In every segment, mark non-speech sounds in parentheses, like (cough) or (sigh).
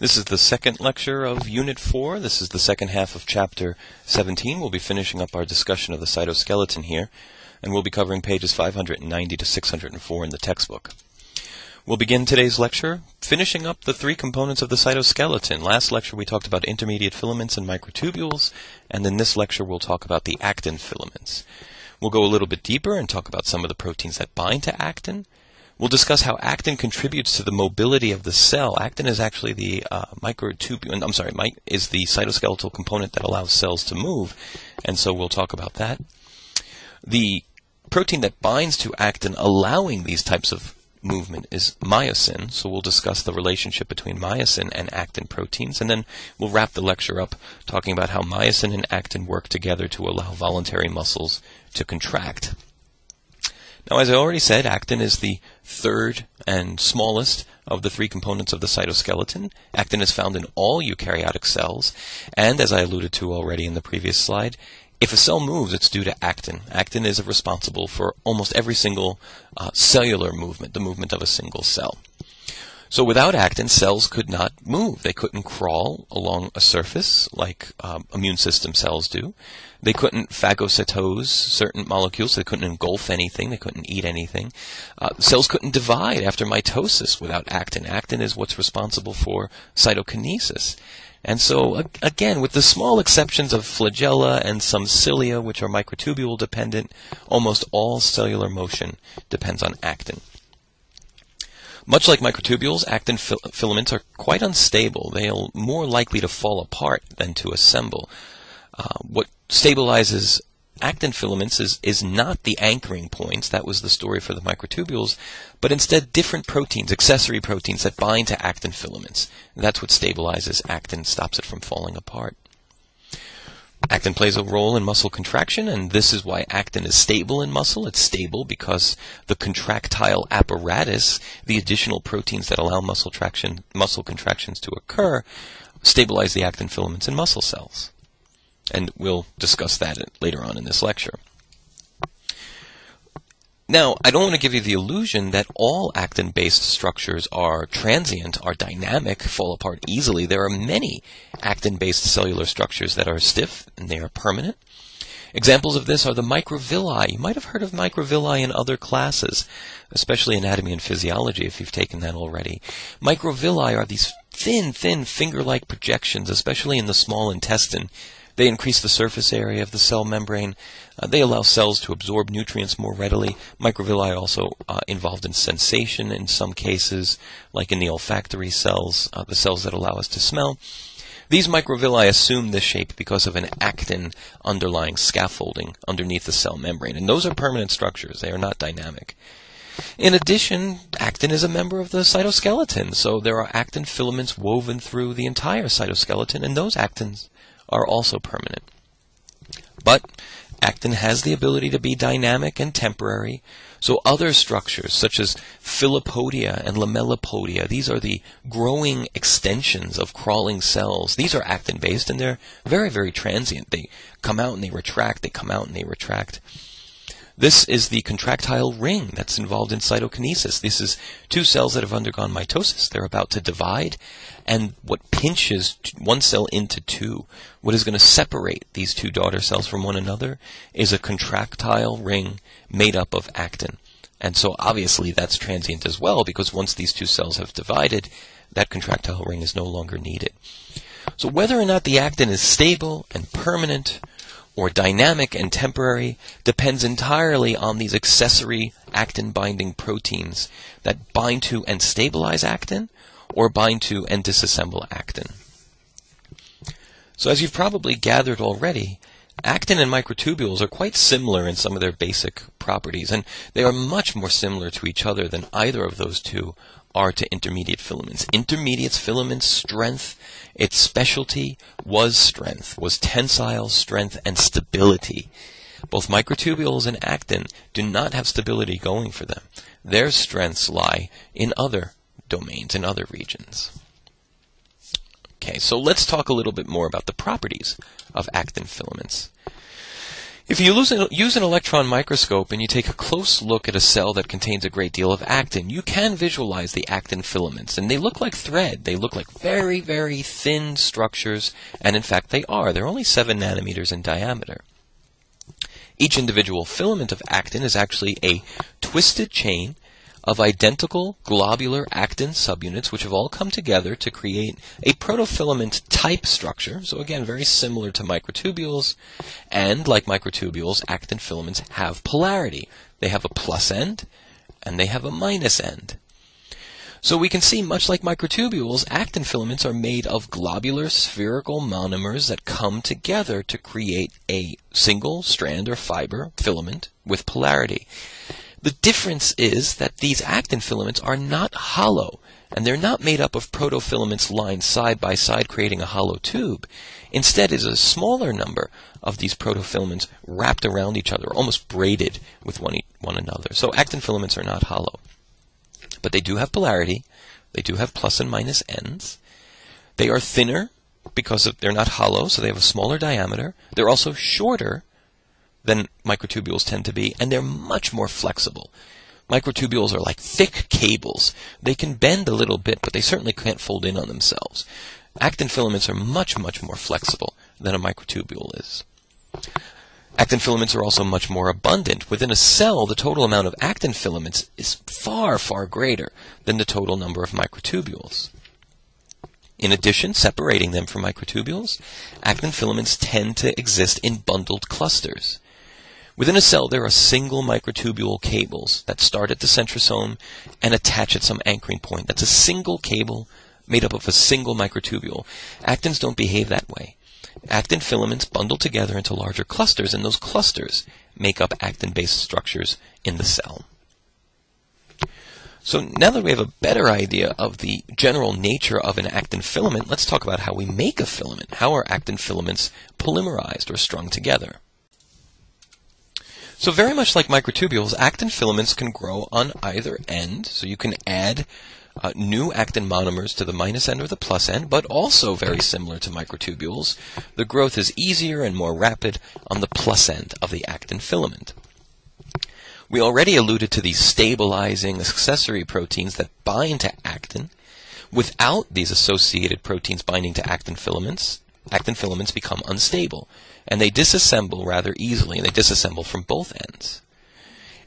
This is the second lecture of Unit 4. This is the second half of Chapter 17. We'll be finishing up our discussion of the cytoskeleton here, and we'll be covering pages 590 to 604 in the textbook. We'll begin today's lecture finishing up the three components of the cytoskeleton. Last lecture we talked about intermediate filaments and microtubules, and in this lecture we'll talk about the actin filaments. We'll go a little bit deeper and talk about some of the proteins that bind to actin, We'll discuss how actin contributes to the mobility of the cell. Actin is actually the uh, microtubule. I'm sorry, is the cytoskeletal component that allows cells to move, and so we'll talk about that. The protein that binds to actin, allowing these types of movement, is myosin. So we'll discuss the relationship between myosin and actin proteins, and then we'll wrap the lecture up talking about how myosin and actin work together to allow voluntary muscles to contract. Now, as I already said, actin is the third and smallest of the three components of the cytoskeleton. Actin is found in all eukaryotic cells, and as I alluded to already in the previous slide, if a cell moves, it's due to actin. Actin is responsible for almost every single uh, cellular movement, the movement of a single cell. So without actin, cells could not move. They couldn't crawl along a surface like um, immune system cells do. They couldn't phagocytose certain molecules. They couldn't engulf anything. They couldn't eat anything. Uh, cells couldn't divide after mitosis without actin. Actin is what's responsible for cytokinesis. And so, again, with the small exceptions of flagella and some cilia, which are microtubule dependent, almost all cellular motion depends on actin. Much like microtubules, actin fil- filaments are quite unstable. They are more likely to fall apart than to assemble. Uh, what stabilizes actin filaments is, is not the anchoring points, that was the story for the microtubules, but instead different proteins, accessory proteins that bind to actin filaments. That's what stabilizes actin, stops it from falling apart. Actin plays a role in muscle contraction, and this is why actin is stable in muscle. It's stable because the contractile apparatus, the additional proteins that allow muscle traction, muscle contractions to occur, stabilize the actin filaments in muscle cells. And we'll discuss that later on in this lecture. Now, I don't want to give you the illusion that all actin based structures are transient, are dynamic, fall apart easily. There are many actin based cellular structures that are stiff and they are permanent. Examples of this are the microvilli. You might have heard of microvilli in other classes, especially anatomy and physiology if you've taken that already. Microvilli are these thin, thin finger like projections, especially in the small intestine they increase the surface area of the cell membrane. Uh, they allow cells to absorb nutrients more readily. Microvilli are also uh, involved in sensation in some cases, like in the olfactory cells, uh, the cells that allow us to smell. These microvilli assume this shape because of an actin underlying scaffolding underneath the cell membrane, and those are permanent structures. They are not dynamic. In addition, actin is a member of the cytoskeleton, so there are actin filaments woven through the entire cytoskeleton, and those actins are also permanent. But actin has the ability to be dynamic and temporary. So other structures such as filopodia and lamellipodia, these are the growing extensions of crawling cells. These are actin based and they're very, very transient. They come out and they retract, they come out and they retract. This is the contractile ring that's involved in cytokinesis. This is two cells that have undergone mitosis. They're about to divide, and what pinches one cell into two, what is going to separate these two daughter cells from one another, is a contractile ring made up of actin. And so obviously that's transient as well, because once these two cells have divided, that contractile ring is no longer needed. So whether or not the actin is stable and permanent, or dynamic and temporary depends entirely on these accessory actin binding proteins that bind to and stabilize actin or bind to and disassemble actin. So, as you've probably gathered already, actin and microtubules are quite similar in some of their basic properties, and they are much more similar to each other than either of those two are to intermediate filaments. Intermediate filaments' strength, its specialty was strength, was tensile strength and stability. Both microtubules and actin do not have stability going for them. Their strengths lie in other domains, in other regions. Okay, so let's talk a little bit more about the properties of actin filaments. If you use an electron microscope and you take a close look at a cell that contains a great deal of actin, you can visualize the actin filaments. And they look like thread. They look like very, very thin structures. And in fact, they are. They're only 7 nanometers in diameter. Each individual filament of actin is actually a twisted chain of identical globular actin subunits which have all come together to create a protofilament type structure. So again, very similar to microtubules. And like microtubules, actin filaments have polarity. They have a plus end and they have a minus end. So we can see, much like microtubules, actin filaments are made of globular spherical monomers that come together to create a single strand or fiber filament with polarity. The difference is that these actin filaments are not hollow, and they're not made up of protofilaments lined side by side creating a hollow tube. Instead, it is a smaller number of these protofilaments wrapped around each other, almost braided with one, one another. So actin filaments are not hollow. But they do have polarity. They do have plus and minus ends. They are thinner because of, they're not hollow, so they have a smaller diameter. They're also shorter than microtubules tend to be, and they're much more flexible. Microtubules are like thick cables. They can bend a little bit, but they certainly can't fold in on themselves. Actin filaments are much, much more flexible than a microtubule is. Actin filaments are also much more abundant. Within a cell, the total amount of actin filaments is far, far greater than the total number of microtubules. In addition, separating them from microtubules, actin filaments tend to exist in bundled clusters. Within a cell, there are single microtubule cables that start at the centrosome and attach at some anchoring point. That's a single cable made up of a single microtubule. Actins don't behave that way. Actin filaments bundle together into larger clusters, and those clusters make up actin-based structures in the cell. So now that we have a better idea of the general nature of an actin filament, let's talk about how we make a filament. How are actin filaments polymerized or strung together? So very much like microtubules, actin filaments can grow on either end. So you can add uh, new actin monomers to the minus end or the plus end, but also very similar to microtubules, the growth is easier and more rapid on the plus end of the actin filament. We already alluded to these stabilizing accessory proteins that bind to actin. Without these associated proteins binding to actin filaments, actin filaments become unstable and they disassemble rather easily, and they disassemble from both ends.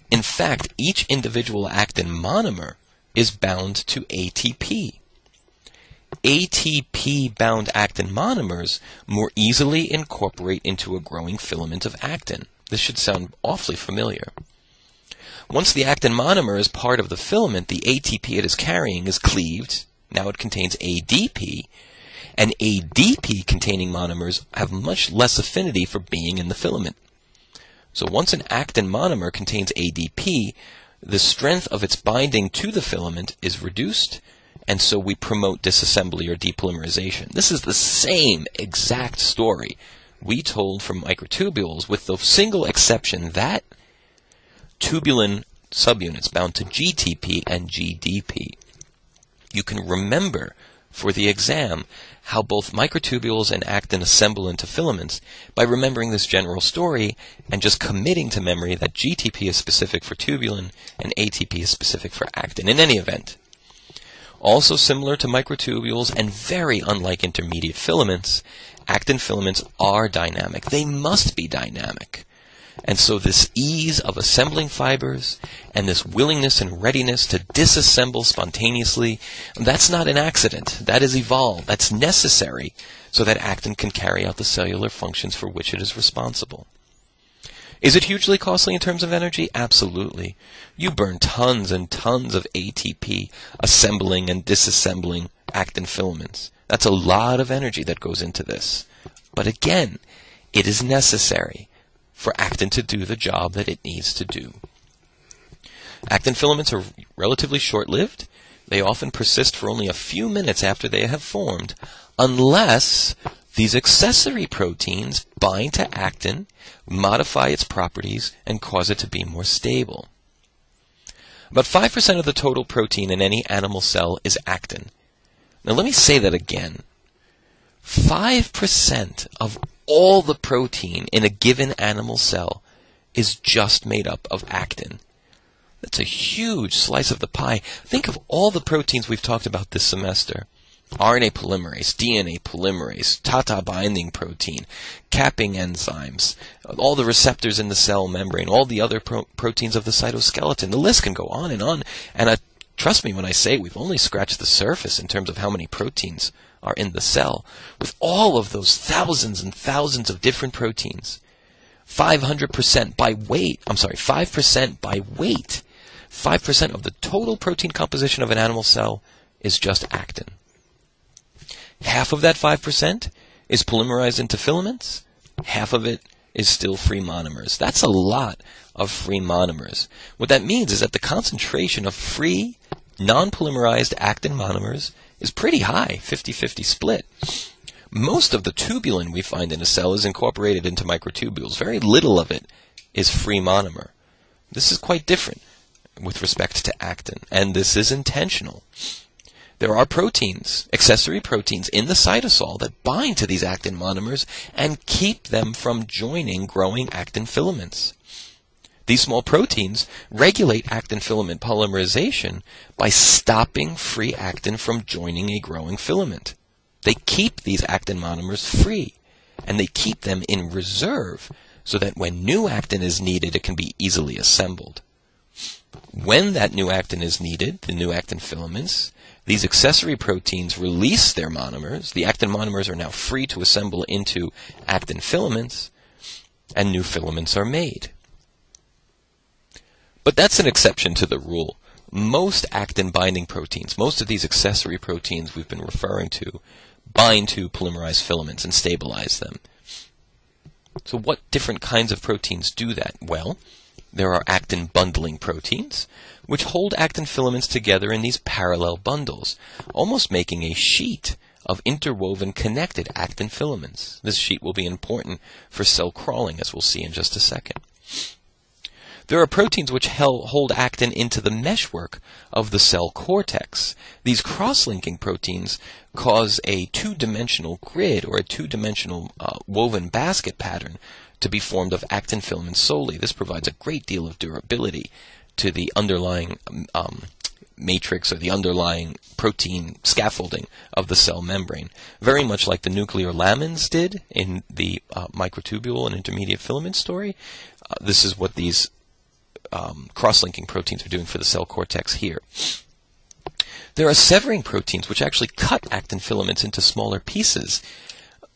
In fact, each individual actin monomer is bound to ATP. ATP bound actin monomers more easily incorporate into a growing filament of actin. This should sound awfully familiar. Once the actin monomer is part of the filament, the ATP it is carrying is cleaved. Now it contains ADP, and ADP containing monomers have much less affinity for being in the filament. So once an actin monomer contains ADP, the strength of its binding to the filament is reduced, and so we promote disassembly or depolymerization. This is the same exact story we told for microtubules, with the single exception that tubulin subunits bound to GTP and GDP. You can remember for the exam how both microtubules and actin assemble into filaments by remembering this general story and just committing to memory that GTP is specific for tubulin and ATP is specific for actin in any event. Also similar to microtubules and very unlike intermediate filaments, actin filaments are dynamic. They must be dynamic. And so this ease of assembling fibers and this willingness and readiness to disassemble spontaneously, that's not an accident. That is evolved. That's necessary so that actin can carry out the cellular functions for which it is responsible. Is it hugely costly in terms of energy? Absolutely. You burn tons and tons of ATP assembling and disassembling actin filaments. That's a lot of energy that goes into this. But again, it is necessary for actin to do the job that it needs to do. Actin filaments are relatively short lived. They often persist for only a few minutes after they have formed, unless these accessory proteins bind to actin, modify its properties, and cause it to be more stable. About 5% of the total protein in any animal cell is actin. Now let me say that again. 5% of all the protein in a given animal cell is just made up of actin. That's a huge slice of the pie. Think of all the proteins we've talked about this semester. RNA polymerase, DNA polymerase, TATA binding protein, capping enzymes, all the receptors in the cell membrane, all the other pro- proteins of the cytoskeleton. The list can go on and on. And trust me when I say we've only scratched the surface in terms of how many proteins are in the cell. With all of those thousands and thousands of different proteins, 500% by weight, I'm sorry, 5% by weight, 5% of the total protein composition of an animal cell is just actin. Half of that 5% is polymerized into filaments, half of it is still free monomers. That's a lot of free monomers. What that means is that the concentration of free, non polymerized actin monomers is pretty high 50 50 split. Most of the tubulin we find in a cell is incorporated into microtubules. Very little of it is free monomer. This is quite different with respect to actin, and this is intentional there are proteins, accessory proteins in the cytosol that bind to these actin monomers and keep them from joining growing actin filaments. These small proteins regulate actin filament polymerization by stopping free actin from joining a growing filament. They keep these actin monomers free and they keep them in reserve so that when new actin is needed, it can be easily assembled. When that new actin is needed, the new actin filaments, these accessory proteins release their monomers. The actin monomers are now free to assemble into actin filaments, and new filaments are made. But that's an exception to the rule. Most actin binding proteins, most of these accessory proteins we've been referring to, bind to polymerized filaments and stabilize them. So, what different kinds of proteins do that? Well, there are actin bundling proteins, which hold actin filaments together in these parallel bundles, almost making a sheet of interwoven connected actin filaments. This sheet will be important for cell crawling, as we'll see in just a second. There are proteins which hold actin into the meshwork of the cell cortex. These cross-linking proteins cause a two-dimensional grid or a two-dimensional uh, woven basket pattern to be formed of actin filaments solely. This provides a great deal of durability to the underlying um, matrix or the underlying protein scaffolding of the cell membrane, very much like the nuclear lamins did in the uh, microtubule and intermediate filament story. Uh, this is what these um, cross-linking proteins are doing for the cell cortex here. There are severing proteins which actually cut actin filaments into smaller pieces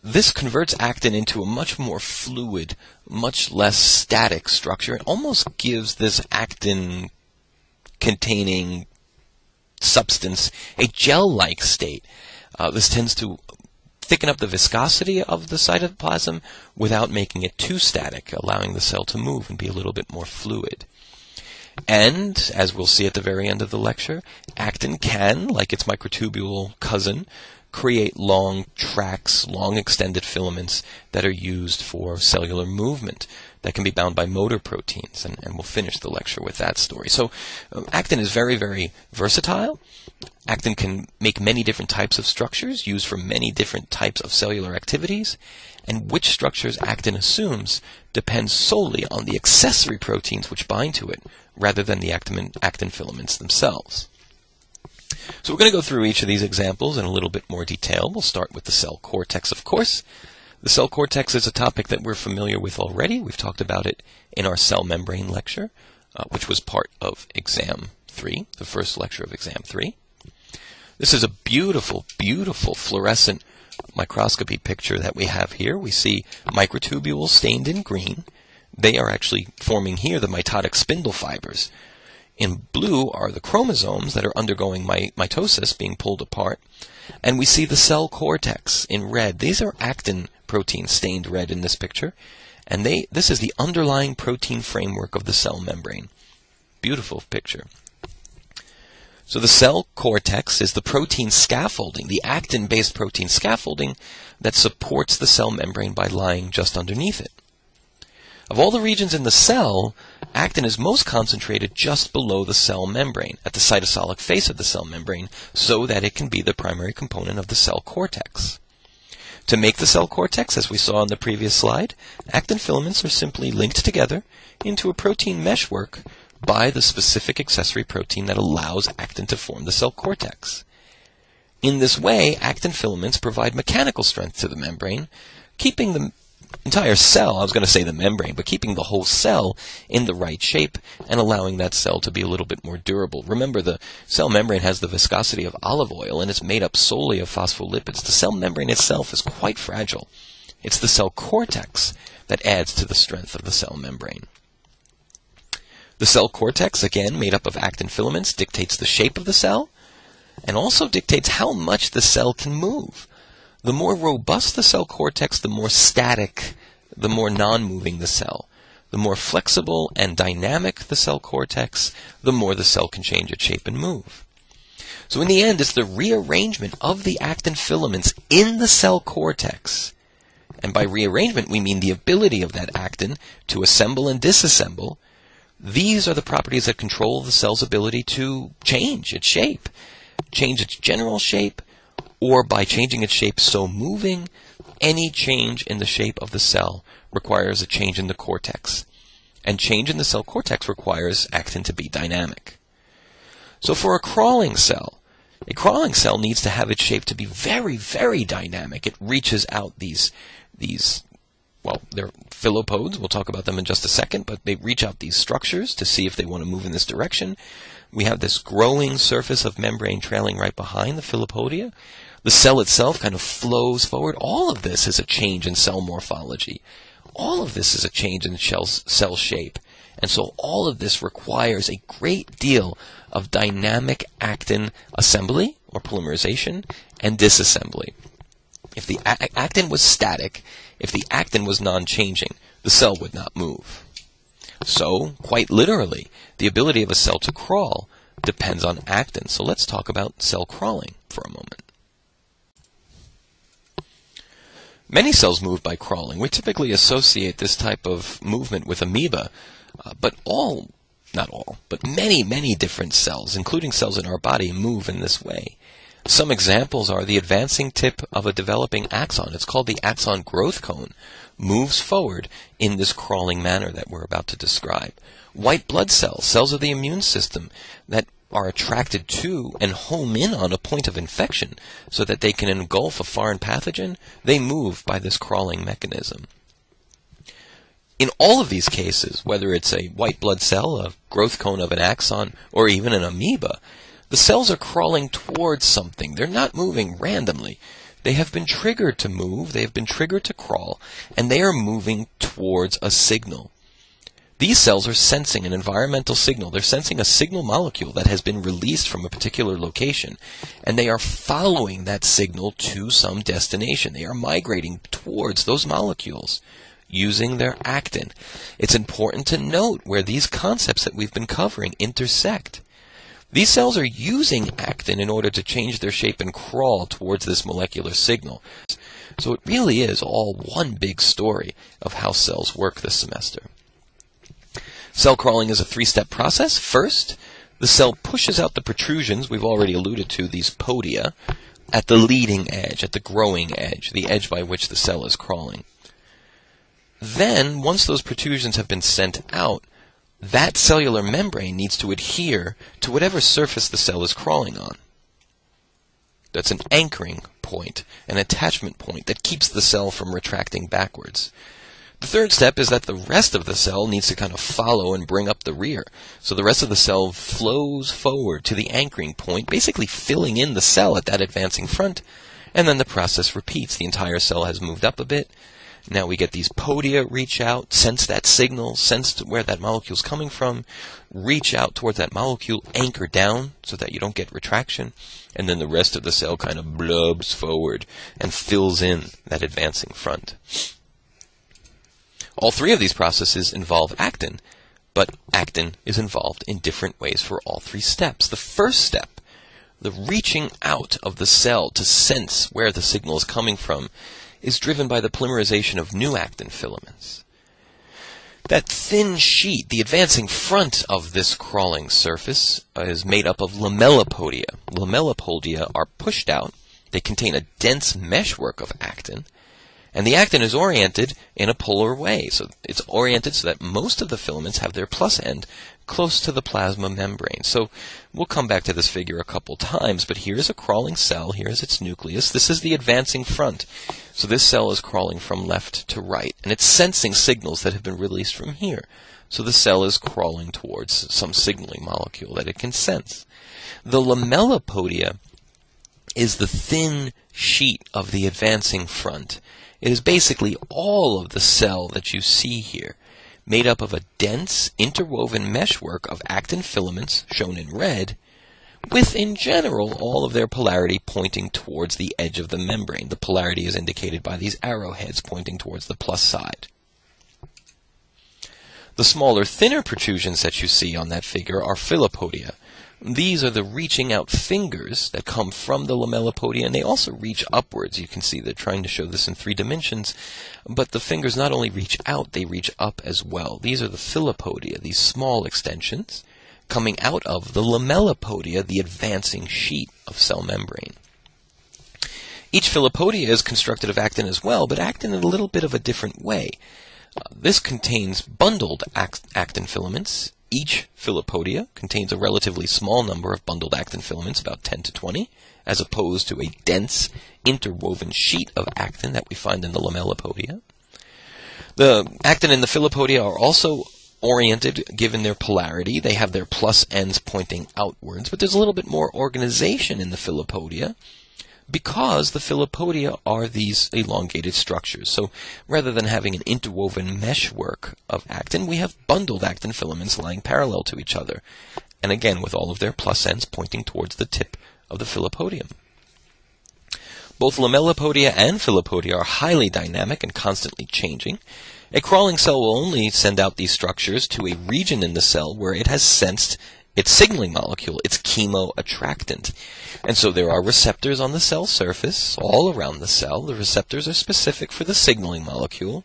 this converts actin into a much more fluid, much less static structure. It almost gives this actin containing substance a gel like state. Uh, this tends to thicken up the viscosity of the cytoplasm without making it too static, allowing the cell to move and be a little bit more fluid. And, as we'll see at the very end of the lecture, actin can, like its microtubule cousin, create long tracks, long extended filaments that are used for cellular movement that can be bound by motor proteins. And, and we'll finish the lecture with that story. So, uh, actin is very, very versatile. Actin can make many different types of structures used for many different types of cellular activities. And which structures actin assumes depends solely on the accessory proteins which bind to it rather than the actin, actin filaments themselves. So we're going to go through each of these examples in a little bit more detail. We'll start with the cell cortex, of course. The cell cortex is a topic that we're familiar with already. We've talked about it in our cell membrane lecture, uh, which was part of exam 3, the first lecture of exam 3. This is a beautiful, beautiful fluorescent microscopy picture that we have here. We see microtubules stained in green. They are actually forming here the mitotic spindle fibers in blue are the chromosomes that are undergoing my- mitosis, being pulled apart. And we see the cell cortex in red. These are actin proteins stained red in this picture. And they, this is the underlying protein framework of the cell membrane. Beautiful picture. So the cell cortex is the protein scaffolding, the actin-based protein scaffolding that supports the cell membrane by lying just underneath it. Of all the regions in the cell, actin is most concentrated just below the cell membrane, at the cytosolic face of the cell membrane, so that it can be the primary component of the cell cortex. To make the cell cortex, as we saw on the previous slide, actin filaments are simply linked together into a protein meshwork by the specific accessory protein that allows actin to form the cell cortex. In this way, actin filaments provide mechanical strength to the membrane, keeping the entire cell, I was going to say the membrane, but keeping the whole cell in the right shape and allowing that cell to be a little bit more durable. Remember, the cell membrane has the viscosity of olive oil and it's made up solely of phospholipids. The cell membrane itself is quite fragile. It's the cell cortex that adds to the strength of the cell membrane. The cell cortex, again made up of actin filaments, dictates the shape of the cell and also dictates how much the cell can move. The more robust the cell cortex, the more static, the more non-moving the cell. The more flexible and dynamic the cell cortex, the more the cell can change its shape and move. So in the end, it's the rearrangement of the actin filaments in the cell cortex. And by rearrangement, we mean the ability of that actin to assemble and disassemble. These are the properties that control the cell's ability to change its shape, change its general shape, or by changing its shape so moving, any change in the shape of the cell requires a change in the cortex. And change in the cell cortex requires actin to be dynamic. So for a crawling cell, a crawling cell needs to have its shape to be very, very dynamic. It reaches out these, these, well, they're filopods. We'll talk about them in just a second, but they reach out these structures to see if they want to move in this direction. We have this growing surface of membrane trailing right behind the filopodia. The cell itself kind of flows forward. All of this is a change in cell morphology. All of this is a change in cell shape. And so all of this requires a great deal of dynamic actin assembly or polymerization and disassembly. If the actin was static, if the actin was non-changing, the cell would not move. So, quite literally, the ability of a cell to crawl depends on actin. So let's talk about cell crawling for a moment. Many cells move by crawling. We typically associate this type of movement with amoeba, uh, but all, not all, but many, many different cells, including cells in our body, move in this way. Some examples are the advancing tip of a developing axon. It's called the axon growth cone. Moves forward in this crawling manner that we're about to describe. White blood cells, cells of the immune system that are attracted to and home in on a point of infection so that they can engulf a foreign pathogen, they move by this crawling mechanism. In all of these cases, whether it's a white blood cell, a growth cone of an axon, or even an amoeba, the cells are crawling towards something. They're not moving randomly. They have been triggered to move, they have been triggered to crawl, and they are moving towards a signal. These cells are sensing an environmental signal. They're sensing a signal molecule that has been released from a particular location, and they are following that signal to some destination. They are migrating towards those molecules using their actin. It's important to note where these concepts that we've been covering intersect. These cells are using actin in order to change their shape and crawl towards this molecular signal. So it really is all one big story of how cells work this semester. Cell crawling is a three-step process. First, the cell pushes out the protrusions we've already alluded to, these podia, at the leading edge, at the growing edge, the edge by which the cell is crawling. Then, once those protrusions have been sent out, that cellular membrane needs to adhere to whatever surface the cell is crawling on. That's an anchoring point, an attachment point that keeps the cell from retracting backwards. The third step is that the rest of the cell needs to kind of follow and bring up the rear. So the rest of the cell flows forward to the anchoring point, basically filling in the cell at that advancing front, and then the process repeats. The entire cell has moved up a bit. Now we get these podia reach out, sense that signal, sense where that molecule is coming from, reach out towards that molecule, anchor down so that you don't get retraction, and then the rest of the cell kind of blubs forward and fills in that advancing front. All three of these processes involve actin, but actin is involved in different ways for all three steps. The first step, the reaching out of the cell to sense where the signal is coming from, is driven by the polymerization of new actin filaments. That thin sheet, the advancing front of this crawling surface, uh, is made up of lamellipodia. Lamellipodia are pushed out. They contain a dense meshwork of actin, And the actin is oriented in a polar way. So it's oriented so that most of the filaments have their plus end close to the plasma membrane. So we'll come back to this figure a couple times, but here's a crawling cell. Here's its nucleus. This is the advancing front. So this cell is crawling from left to right, and it's sensing signals that have been released from here. So the cell is crawling towards some signaling molecule that it can sense. The lamellipodia is the thin sheet of the advancing front. It is basically all of the cell that you see here, made up of a dense interwoven meshwork of actin filaments, shown in red, with in general all of their polarity pointing towards the edge of the membrane. The polarity is indicated by these arrowheads pointing towards the plus side. The smaller, thinner protrusions that you see on that figure are filopodia, these are the reaching out fingers that come from the lamellipodia, and they also reach upwards. You can see they're trying to show this in three dimensions, but the fingers not only reach out, they reach up as well. These are the filopodia, these small extensions coming out of the lamellipodia, the advancing sheet of cell membrane. Each filopodia is constructed of actin as well, but actin in a little bit of a different way. Uh, this contains bundled act- actin filaments each filopodia contains a relatively small number of bundled actin filaments, about 10 to 20, as opposed to a dense interwoven sheet of actin that we find in the lamellipodia. The actin in the filopodia are also oriented given their polarity. They have their plus ends pointing outwards, but there's a little bit more organization in the filopodia because the filopodia are these elongated structures. So rather than having an interwoven meshwork of actin, we have bundled actin filaments lying parallel to each other, and again with all of their plus ends pointing towards the tip of the filopodium. Both lamellipodia and filopodia are highly dynamic and constantly changing. A crawling cell will only send out these structures to a region in the cell where it has sensed its signaling molecule, its chemoattractant. And so there are receptors on the cell surface all around the cell. The receptors are specific for the signaling molecule.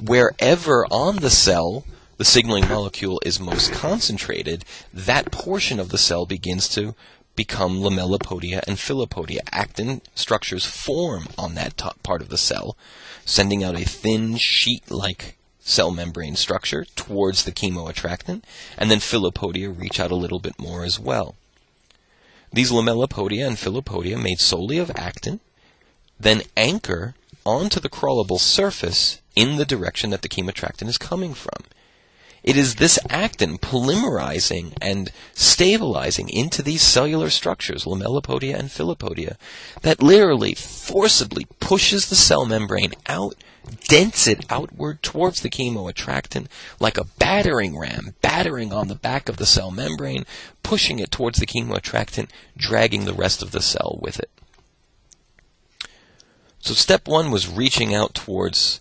Wherever on the cell the signaling molecule is most concentrated, that portion of the cell begins to become lamellipodia and filopodia. Actin structures form on that top part of the cell, sending out a thin sheet-like cell membrane structure towards the chemoattractant, and then filopodia reach out a little bit more as well. These lamellipodia and filopodia, made solely of actin, then anchor onto the crawlable surface in the direction that the chemoattractant is coming from. It is this actin polymerizing and stabilizing into these cellular structures, lamellipodia and filopodia, that literally forcibly pushes the cell membrane out dents it outward towards the chemoattractant like a battering ram, battering on the back of the cell membrane, pushing it towards the chemoattractant, dragging the rest of the cell with it. So step one was reaching out towards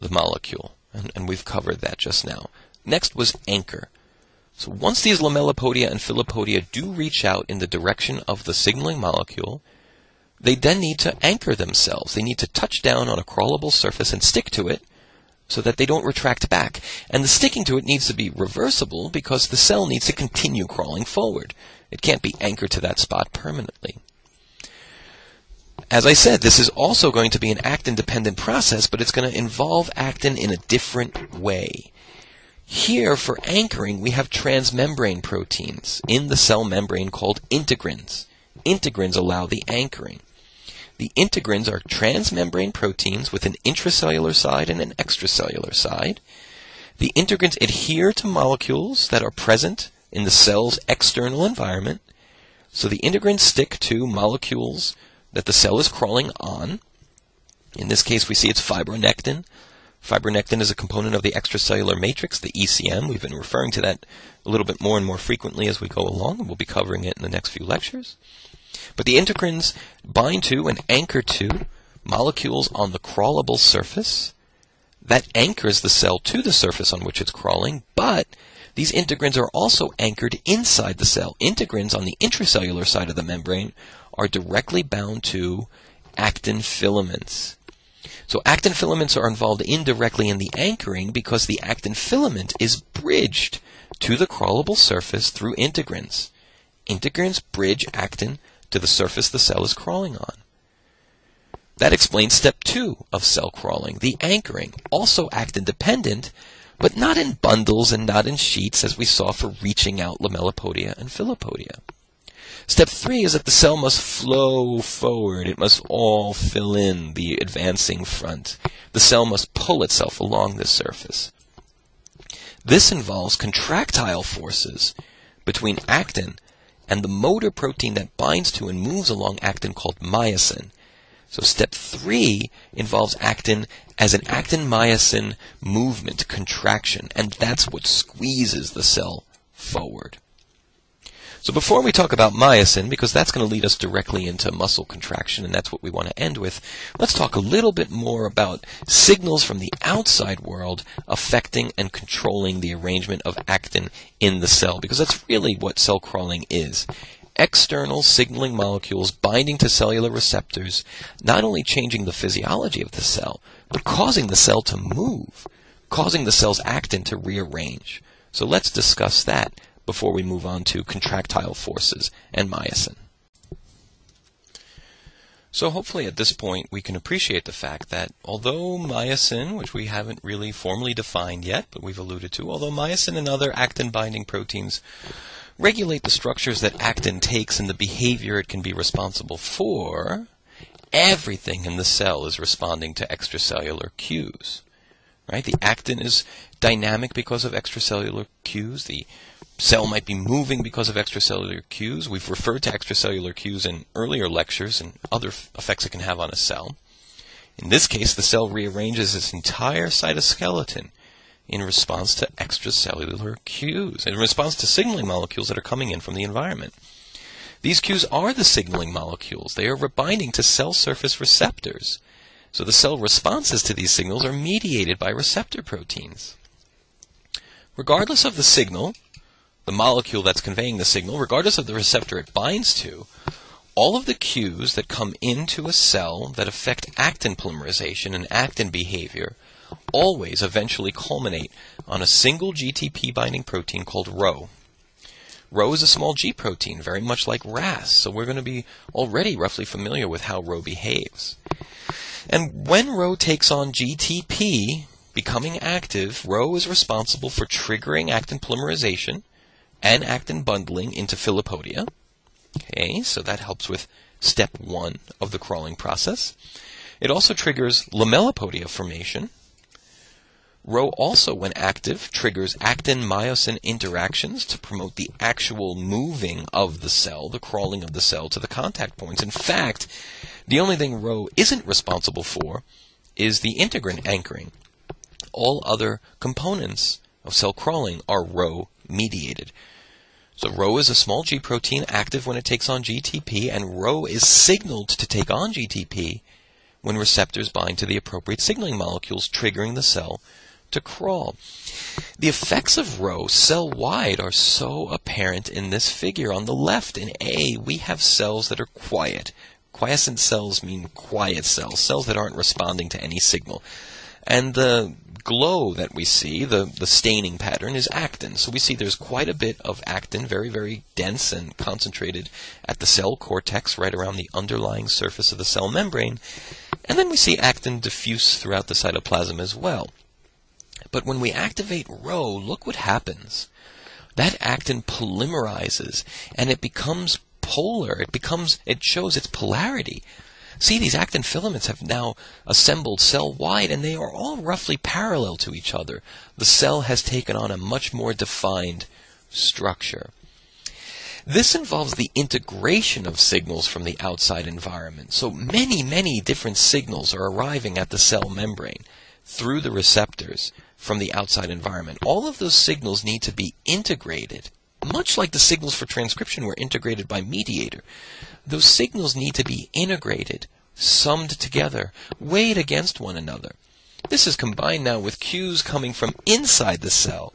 the molecule, and, and we've covered that just now. Next was anchor. So once these lamellipodia and filopodia do reach out in the direction of the signaling molecule, they then need to anchor themselves. They need to touch down on a crawlable surface and stick to it so that they don't retract back. And the sticking to it needs to be reversible because the cell needs to continue crawling forward. It can't be anchored to that spot permanently. As I said, this is also going to be an actin dependent process, but it's going to involve actin in a different way. Here, for anchoring, we have transmembrane proteins in the cell membrane called integrins. Integrins allow the anchoring. The integrins are transmembrane proteins with an intracellular side and an extracellular side. The integrins adhere to molecules that are present in the cell's external environment. So the integrins stick to molecules that the cell is crawling on. In this case, we see it's fibronectin. Fibronectin is a component of the extracellular matrix, the ECM. We've been referring to that a little bit more and more frequently as we go along, and we'll be covering it in the next few lectures. But the integrins bind to and anchor to molecules on the crawlable surface. That anchors the cell to the surface on which it's crawling, but these integrins are also anchored inside the cell. Integrins on the intracellular side of the membrane are directly bound to actin filaments. So actin filaments are involved indirectly in the anchoring because the actin filament is bridged to the crawlable surface through integrins. Integrins bridge actin to the surface the cell is crawling on. That explains step two of cell crawling, the anchoring, also actin dependent, but not in bundles and not in sheets as we saw for reaching out lamellipodia and filopodia. Step three is that the cell must flow forward. It must all fill in the advancing front. The cell must pull itself along this surface. This involves contractile forces between actin and the motor protein that binds to and moves along actin called myosin. So step three involves actin as an actin myosin movement, contraction, and that's what squeezes the cell forward. So before we talk about myosin, because that's going to lead us directly into muscle contraction, and that's what we want to end with, let's talk a little bit more about signals from the outside world affecting and controlling the arrangement of actin in the cell, because that's really what cell crawling is. External signaling molecules binding to cellular receptors, not only changing the physiology of the cell, but causing the cell to move, causing the cell's actin to rearrange. So let's discuss that before we move on to contractile forces and myosin. So hopefully at this point we can appreciate the fact that although myosin, which we haven't really formally defined yet, but we've alluded to, although myosin and other actin binding proteins regulate the structures that actin takes and the behavior it can be responsible for, everything in the cell is responding to extracellular cues. Right? The actin is dynamic because of extracellular cues. The cell might be moving because of extracellular cues. We've referred to extracellular cues in earlier lectures and other effects it can have on a cell. In this case, the cell rearranges its entire cytoskeleton in response to extracellular cues, in response to signaling molecules that are coming in from the environment. These cues are the signaling molecules. They are binding to cell surface receptors. So the cell responses to these signals are mediated by receptor proteins. Regardless of the signal, the molecule that's conveying the signal, regardless of the receptor it binds to, all of the cues that come into a cell that affect actin polymerization and actin behavior always eventually culminate on a single GTP binding protein called Rho. Rho is a small G protein, very much like RAS, so we're going to be already roughly familiar with how Rho behaves. And when Rho takes on GTP, becoming active, Rho is responsible for triggering actin polymerization and actin bundling into filopodia. Okay, so that helps with step one of the crawling process. It also triggers lamellipodia formation. Rho also, when active, triggers actin myosin interactions to promote the actual moving of the cell, the crawling of the cell to the contact points. In fact, the only thing Rho isn't responsible for is the integrin anchoring. All other components of cell crawling are Rho mediated. So Rho is a small G protein active when it takes on GTP, and Rho is signaled to take on GTP when receptors bind to the appropriate signaling molecules, triggering the cell to crawl. The effects of Rho cell-wide are so apparent in this figure. On the left, in A, we have cells that are quiet. Quiescent cells mean quiet cells, cells that aren't responding to any signal. And the glow that we see, the, the staining pattern, is actin. So we see there's quite a bit of actin, very, very dense and concentrated at the cell cortex, right around the underlying surface of the cell membrane. And then we see actin diffuse throughout the cytoplasm as well. But when we activate Rho, look what happens. That actin polymerizes and it becomes polar. It becomes, it shows its polarity. See, these actin filaments have now assembled cell wide and they are all roughly parallel to each other. The cell has taken on a much more defined structure. This involves the integration of signals from the outside environment. So many, many different signals are arriving at the cell membrane through the receptors from the outside environment. All of those signals need to be integrated, much like the signals for transcription were integrated by mediator those signals need to be integrated, summed together, weighed against one another. This is combined now with cues coming from inside the cell.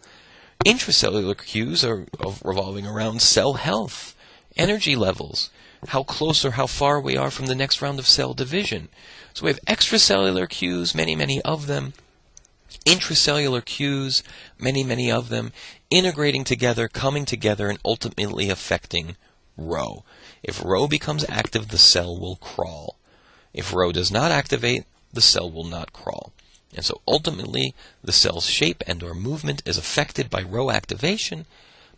Intracellular cues are revolving around cell health, energy levels, how close or how far we are from the next round of cell division. So we have extracellular cues, many, many of them, intracellular cues, many, many of them, integrating together, coming together, and ultimately affecting Rho. If Rho becomes active, the cell will crawl. If Rho does not activate, the cell will not crawl. And so ultimately, the cell's shape and or movement is affected by Rho activation,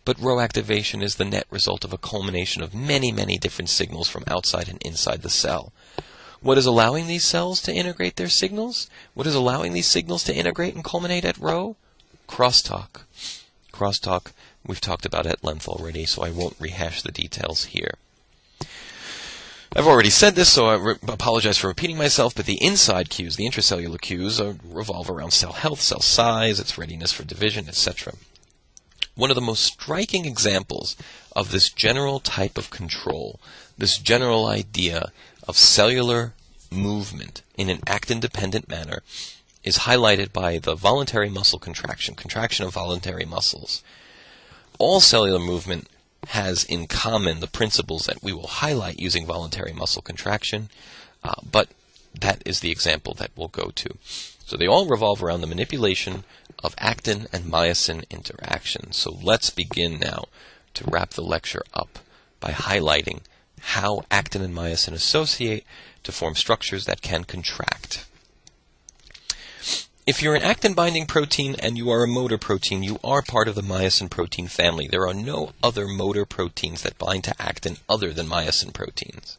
but Rho activation is the net result of a culmination of many, many different signals from outside and inside the cell. What is allowing these cells to integrate their signals? What is allowing these signals to integrate and culminate at Rho? Crosstalk. Crosstalk we've talked about at length already, so I won't rehash the details here. I've already said this, so I re- apologize for repeating myself, but the inside cues, the intracellular cues, revolve around cell health, cell size, its readiness for division, etc. One of the most striking examples of this general type of control, this general idea of cellular movement in an actin dependent manner, is highlighted by the voluntary muscle contraction, contraction of voluntary muscles. All cellular movement has in common the principles that we will highlight using voluntary muscle contraction, uh, but that is the example that we'll go to. So they all revolve around the manipulation of actin and myosin interaction. So let's begin now to wrap the lecture up by highlighting how actin and myosin associate to form structures that can contract. If you're an actin binding protein and you are a motor protein, you are part of the myosin protein family. There are no other motor proteins that bind to actin other than myosin proteins.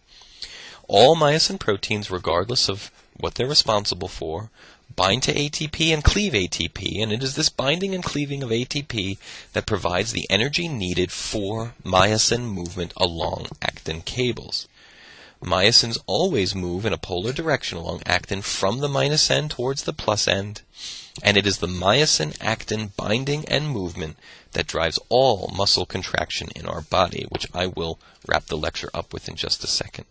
All myosin proteins, regardless of what they're responsible for, bind to ATP and cleave ATP, and it is this binding and cleaving of ATP that provides the energy needed for myosin movement along actin cables. Myosins always move in a polar direction along actin from the minus end towards the plus end, and it is the myosin actin binding and movement that drives all muscle contraction in our body, which I will wrap the lecture up with in just a second.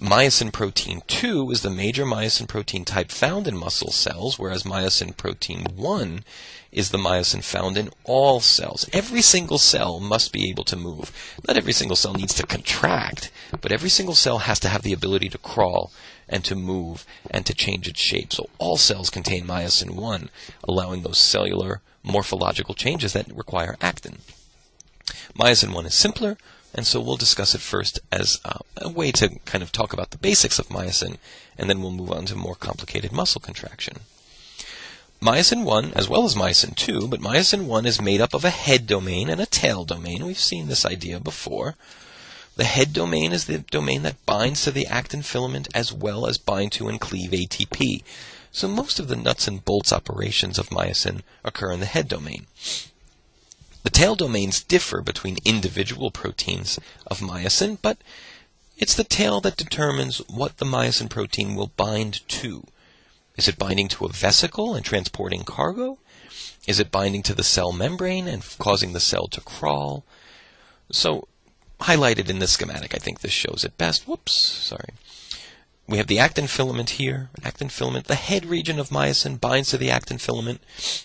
Myosin protein 2 is the major myosin protein type found in muscle cells, whereas myosin protein 1 is the myosin found in all cells. Every single cell must be able to move. Not every single cell needs to contract, but every single cell has to have the ability to crawl and to move and to change its shape. So all cells contain myosin 1, allowing those cellular morphological changes that require actin. Myosin 1 is simpler, and so we'll discuss it first as uh, a way to kind of talk about the basics of myosin, and then we'll move on to more complicated muscle contraction. Myosin 1, as well as myosin 2, but myosin 1 is made up of a head domain and a tail domain. We've seen this idea before. The head domain is the domain that binds to the actin filament as well as bind to and cleave ATP. So most of the nuts and bolts operations of myosin occur in the head domain. The tail domains differ between individual proteins of myosin, but it's the tail that determines what the myosin protein will bind to. Is it binding to a vesicle and transporting cargo? Is it binding to the cell membrane and causing the cell to crawl? So, highlighted in this schematic, I think this shows it best. Whoops, sorry. We have the actin filament here. Actin filament, the head region of myosin binds to the actin filament,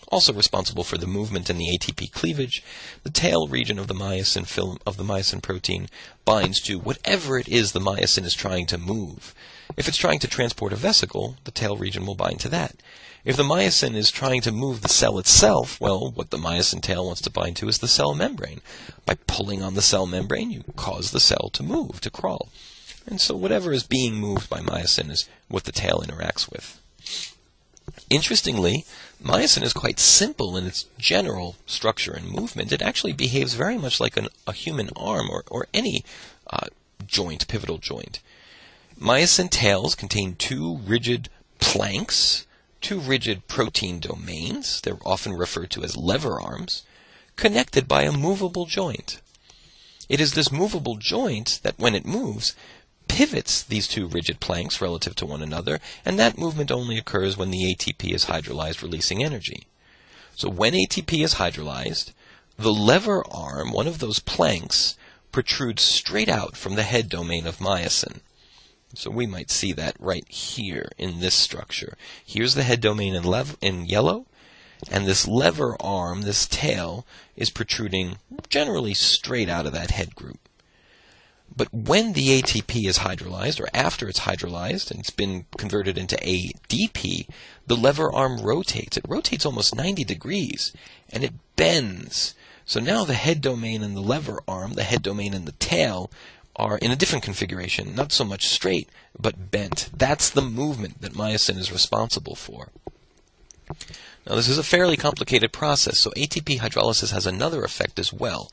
also responsible for the movement and the ATP cleavage. The tail region of the myosin film of the myosin protein binds to whatever it is the myosin is trying to move. If it's trying to transport a vesicle, the tail region will bind to that. If the myosin is trying to move the cell itself, well, what the myosin tail wants to bind to is the cell membrane. By pulling on the cell membrane, you cause the cell to move, to crawl. And so whatever is being moved by myosin is what the tail interacts with. Interestingly, myosin is quite simple in its general structure and movement. It actually behaves very much like an, a human arm or, or any uh, joint, pivotal joint. Myosin tails contain two rigid planks, two rigid protein domains, they're often referred to as lever arms, connected by a movable joint. It is this movable joint that, when it moves, pivots these two rigid planks relative to one another, and that movement only occurs when the ATP is hydrolyzed, releasing energy. So when ATP is hydrolyzed, the lever arm, one of those planks, protrudes straight out from the head domain of myosin. So we might see that right here in this structure. Here's the head domain in, lev- in yellow, and this lever arm, this tail, is protruding generally straight out of that head group. But when the ATP is hydrolyzed, or after it's hydrolyzed and it's been converted into ADP, the lever arm rotates. It rotates almost 90 degrees and it bends. So now the head domain and the lever arm, the head domain and the tail, are in a different configuration, not so much straight, but bent. That's the movement that myosin is responsible for. Now, this is a fairly complicated process, so ATP hydrolysis has another effect as well.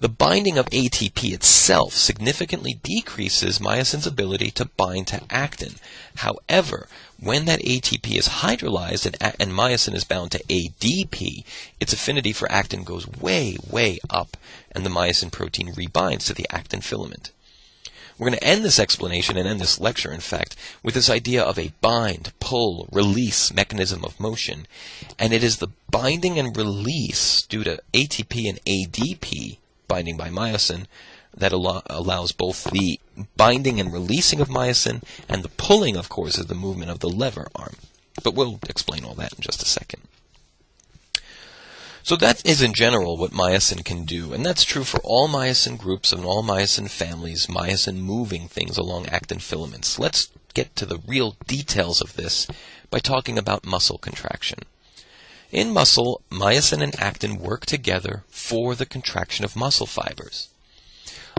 The binding of ATP itself significantly decreases myosin's ability to bind to actin. However, when that ATP is hydrolyzed and, and, myosin is bound to ADP, its affinity for actin goes way, way up, and the myosin protein rebinds to the actin filament. We're going to end this explanation and end this lecture, in fact, with this idea of a bind, pull, release mechanism of motion. And it is the binding and release due to ATP and ADP binding by myosin that al- allows both the binding and releasing of myosin and the pulling, of course, of the movement of the lever arm. But we'll explain all that in just a second. So that is in general what myosin can do, and that's true for all myosin groups and all myosin families, myosin moving things along actin filaments. Let's get to the real details of this by talking about muscle contraction. In muscle, myosin and actin work together for the contraction of muscle fibers.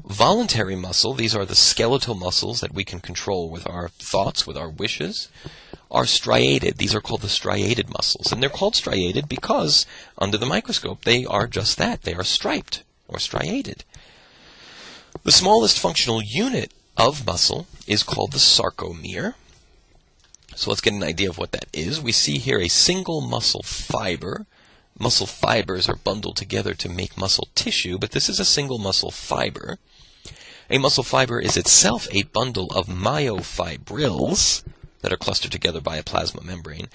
Voluntary muscle, these are the skeletal muscles that we can control with our thoughts, with our wishes are striated. These are called the striated muscles. And they're called striated because, under the microscope, they are just that. They are striped or striated. The smallest functional unit of muscle is called the sarcomere. So let's get an idea of what that is. We see here a single muscle fiber. Muscle fibers are bundled together to make muscle tissue, but this is a single muscle fiber. A muscle fiber is itself a bundle of myofibrils, that are clustered together by a plasma membrane.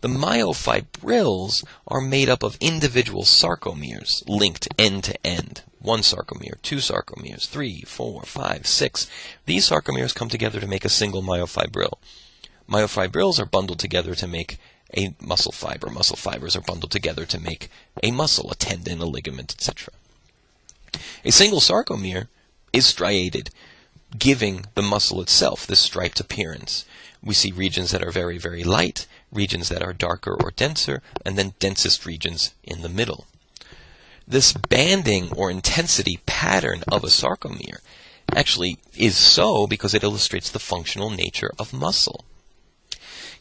The myofibrils are made up of individual sarcomeres linked end to end. One sarcomere, two sarcomeres, three, four, five, six. These sarcomeres come together to make a single myofibril. Myofibrils are bundled together to make a muscle fiber. Muscle fibers are bundled together to make a muscle, a tendon, a ligament, etc. A single sarcomere is striated, giving the muscle itself this striped appearance. We see regions that are very, very light, regions that are darker or denser, and then densest regions in the middle. This banding or intensity pattern of a sarcomere actually is so because it illustrates the functional nature of muscle.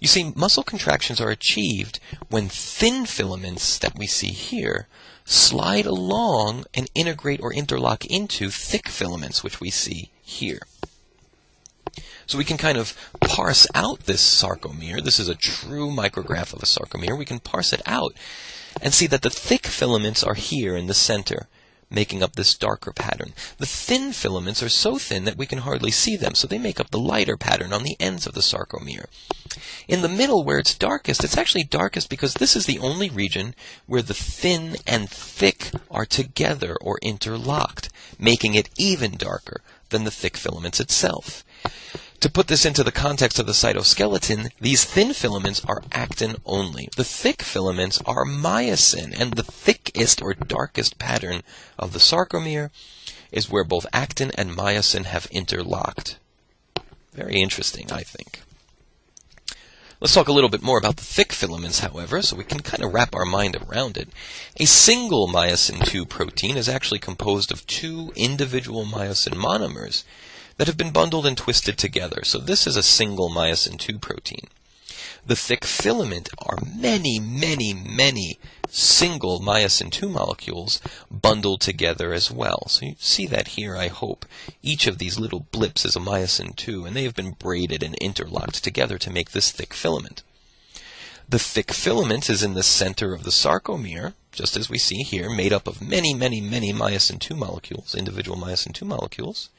You see, muscle contractions are achieved when thin filaments that we see here slide along and integrate or interlock into thick filaments, which we see here. So we can kind of parse out this sarcomere. This is a true micrograph of a sarcomere. We can parse it out and see that the thick filaments are here in the center, making up this darker pattern. The thin filaments are so thin that we can hardly see them, so they make up the lighter pattern on the ends of the sarcomere. In the middle, where it's darkest, it's actually darkest because this is the only region where the thin and thick are together or interlocked, making it even darker than the thick filaments itself. To put this into the context of the cytoskeleton, these thin filaments are actin only. The thick filaments are myosin, and the thickest or darkest pattern of the sarcomere is where both actin and myosin have interlocked. Very interesting, I think. Let's talk a little bit more about the thick filaments, however, so we can kind of wrap our mind around it. A single myosin 2 protein is actually composed of two individual myosin monomers that have been bundled and twisted together. So this is a single myosin 2 protein. The thick filament are many, many, many single myosin 2 molecules bundled together as well. So you see that here, I hope. Each of these little blips is a myosin 2, and they have been braided and interlocked together to make this thick filament. The thick filament is in the center of the sarcomere, just as we see here, made up of many, many, many myosin 2 molecules, individual myosin 2 molecules.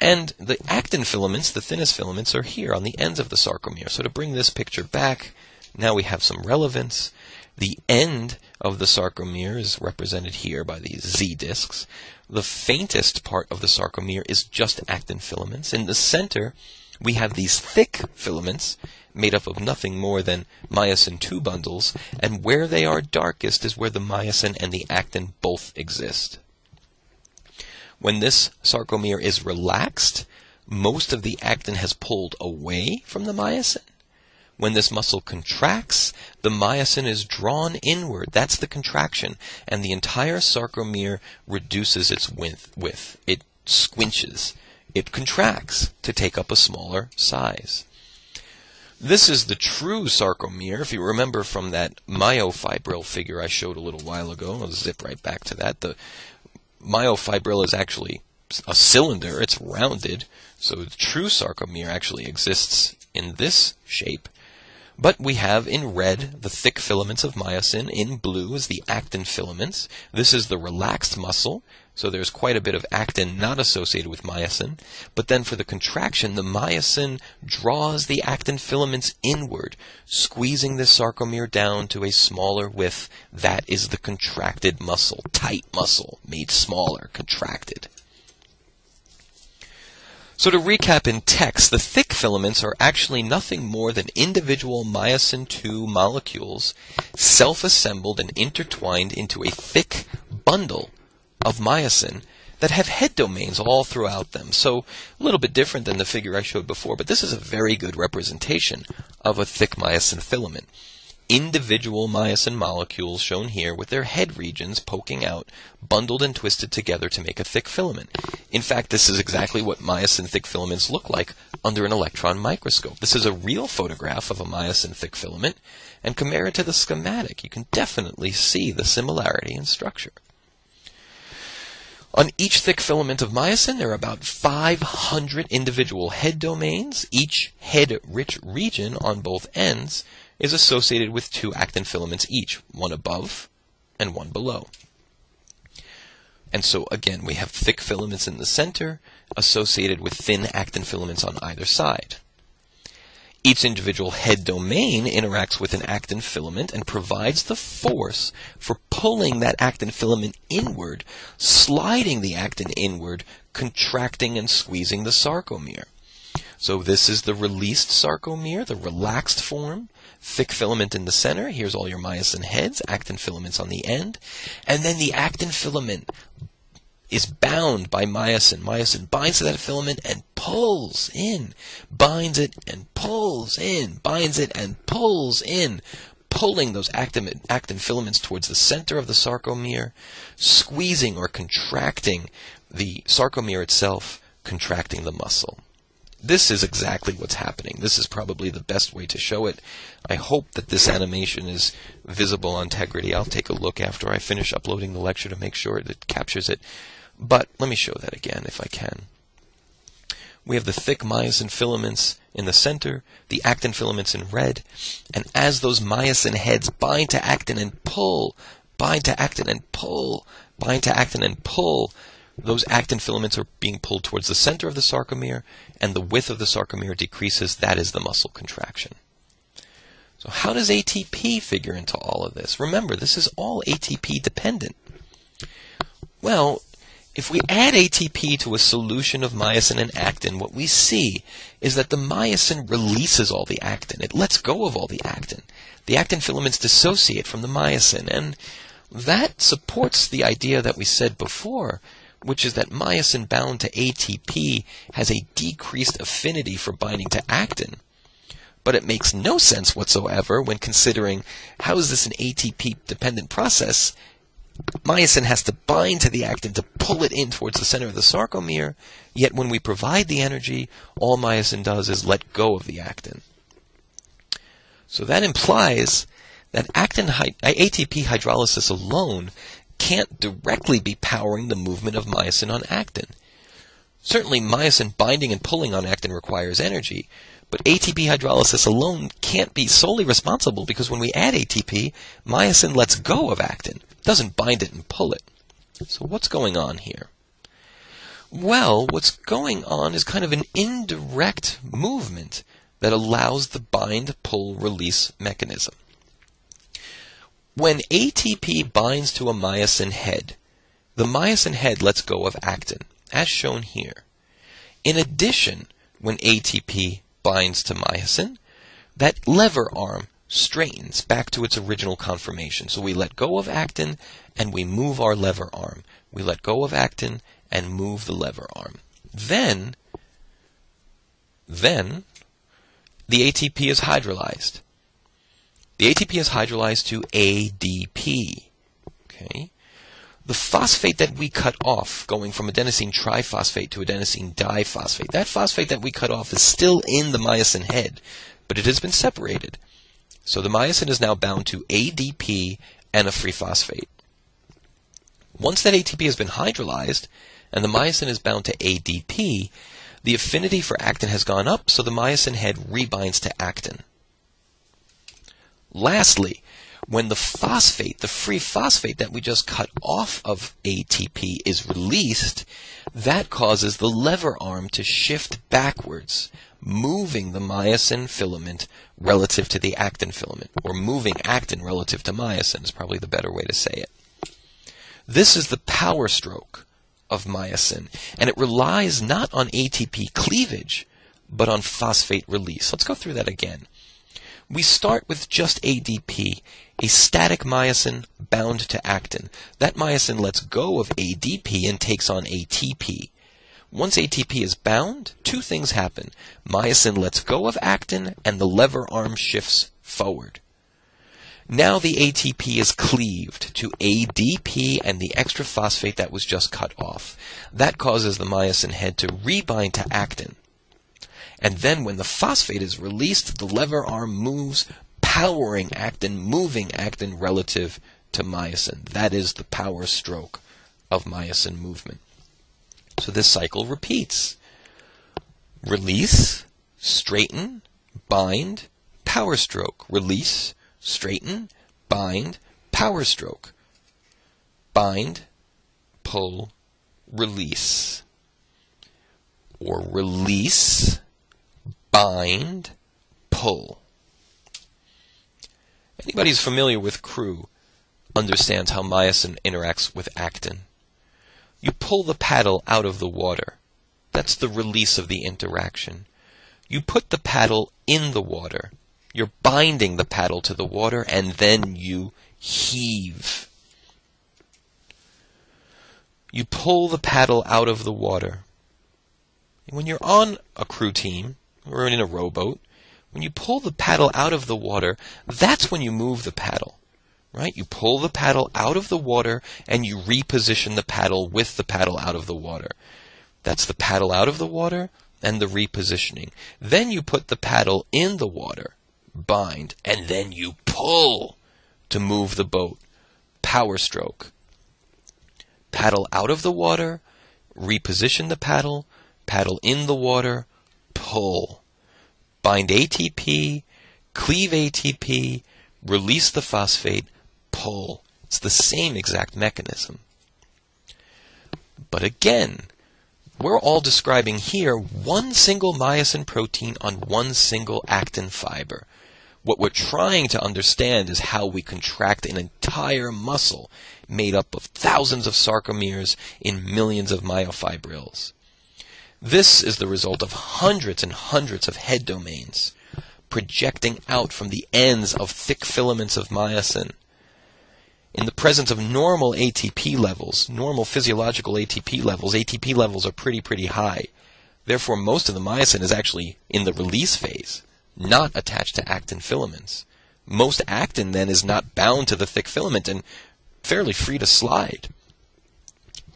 And the actin filaments, the thinnest filaments, are here on the ends of the sarcomere. So to bring this picture back, now we have some relevance. The end of the sarcomere is represented here by these Z discs. The faintest part of the sarcomere is just actin filaments. In the center, we have these thick filaments made up of nothing more than myosin 2 bundles, and where they are darkest is where the myosin and the actin both exist. When this sarcomere is relaxed, most of the actin has pulled away from the myosin. When this muscle contracts, the myosin is drawn inward. That's the contraction. And the entire sarcomere reduces its width. It squinches. It contracts to take up a smaller size. This is the true sarcomere. If you remember from that myofibril figure I showed a little while ago, I'll zip right back to that. The myofibril is actually a cylinder, it's rounded, so the true sarcomere actually exists in this shape. But we have in red the thick filaments of myosin, in blue is the actin filaments. This is the relaxed muscle, so there's quite a bit of actin not associated with myosin. But then for the contraction, the myosin draws the actin filaments inward, squeezing the sarcomere down to a smaller width. That is the contracted muscle, tight muscle, made smaller, contracted. So to recap in text, the thick filaments are actually nothing more than individual myosin II molecules self-assembled and intertwined into a thick bundle of myosin that have head domains all throughout them. So a little bit different than the figure I showed before, but this is a very good representation of a thick myosin filament. Individual myosin molecules shown here with their head regions poking out, bundled and twisted together to make a thick filament. In fact, this is exactly what myosin thick filaments look like under an electron microscope. This is a real photograph of a myosin thick filament, and compare it to the schematic. You can definitely see the similarity in structure. On each thick filament of myosin, there are about 500 individual head domains. Each head-rich region on both ends is associated with two actin filaments each, one above and one below. And so again, we have thick filaments in the center associated with thin actin filaments on either side. Each individual head domain interacts with an actin filament and provides the force for pulling that actin filament inward, sliding the actin inward, contracting and squeezing the sarcomere. So this is the released sarcomere, the relaxed form, thick filament in the center. Here's all your myosin heads, actin filaments on the end. And then the actin filament is bound by myosin. Myosin binds to that filament and pulls in, binds it and pulls in, binds it and pulls in, pulling those actin, actin filaments towards the center of the sarcomere, squeezing or contracting the sarcomere itself, contracting the muscle. This is exactly what's happening. This is probably the best way to show it. I hope that this animation is visible on Tegrity. I'll take a look after I finish uploading the lecture to make sure that it captures it. But let me show that again if I can. We have the thick myosin filaments in the center, the actin filaments in red, and as those myosin heads bind to actin and pull, bind to actin and pull, bind to actin and pull, those actin filaments are being pulled towards the center of the sarcomere, and the width of the sarcomere decreases. That is the muscle contraction. So, how does ATP figure into all of this? Remember, this is all ATP dependent. Well, if we add ATP to a solution of myosin and actin, what we see is that the myosin releases all the actin. It lets go of all the actin. The actin filaments dissociate from the myosin, and that supports the idea that we said before, which is that myosin bound to ATP has a decreased affinity for binding to actin. But it makes no sense whatsoever when considering how is this an ATP dependent process myosin has to bind to the actin to pull it in towards the center of the sarcomere, yet when we provide the energy, all myosin does is let go of the actin. So that implies that actin uh, ATP hydrolysis alone can't directly be powering the movement of myosin on actin. Certainly, myosin binding and pulling on actin requires energy, but ATP hydrolysis alone can't be solely responsible because when we add ATP, myosin lets go of actin doesn't bind it and pull it. So what's going on here? Well, what's going on is kind of an indirect movement that allows the bind, pull, release mechanism. When ATP binds to a myosin head, the myosin head lets go of actin, as shown here. In addition, when ATP binds to myosin, that lever arm straightens back to its original conformation. So we let go of actin and we move our lever arm. We let go of actin and move the lever arm. Then, then, the ATP is hydrolyzed. The ATP is hydrolyzed to ADP. Okay. the phosphate that we cut off, going from adenosine triphosphate to adenosine diphosphate, that phosphate that we cut off is still in the myosin head, but it has been separated. So the myosin is now bound to ADP and a free phosphate. Once that ATP has been hydrolyzed and the myosin is bound to ADP, the affinity for actin has gone up, so the myosin head rebinds to actin. Lastly, when the phosphate, the free phosphate that we just cut off of ATP is released, that causes the lever arm to shift backwards, moving the myosin filament relative to the actin filament, or moving actin relative to myosin is probably the better way to say it. This is the power stroke of myosin, and it relies not on ATP cleavage, but on phosphate release. Let's go through that again. We start with just ADP, a static myosin bound to actin. That myosin lets go of ADP and takes on ATP. Once ATP is bound, two things happen. Myosin lets go of actin and the lever arm shifts forward. Now the ATP is cleaved to ADP and the extra phosphate that was just cut off. That causes the myosin head to rebind to actin. And then when the phosphate is released, the lever arm moves, powering actin, moving actin relative to myosin. That is the power stroke of myosin movement. So this cycle repeats. Release, straighten, bind, power stroke. Release, straighten, bind, power stroke. Bind, pull, release. Or release, bind, pull. Anybody who's familiar with crew understands how myosin interacts with actin. You pull the paddle out of the water. That's the release of the interaction. You put the paddle in the water. You're binding the paddle to the water and then you heave. You pull the paddle out of the water. When you're on a crew team, or in a rowboat, when you pull the paddle out of the water, that's when you move the paddle. Right? You pull the paddle out of the water and you reposition the paddle with the paddle out of the water. That's the paddle out of the water and the repositioning. Then you put the paddle in the water, bind, and then you pull to move the boat. Power stroke. Paddle out of the water, reposition the paddle, paddle in the water, pull. Bind ATP, cleave ATP, release the phosphate, pull. It's the same exact mechanism. But again, we're all describing here one single myosin protein on one single actin fiber. What we're trying to understand is how we contract an entire muscle made up of thousands of sarcomeres in millions of myofibrils. This is the result of hundreds and hundreds of head domains projecting out from the ends of thick filaments of myosin. In the presence of normal ATP levels, normal physiological ATP levels, ATP levels are pretty, pretty high. Therefore, most of the myosin is actually in the release phase, not attached to actin filaments. Most actin then is not bound to the thick filament and fairly free to slide.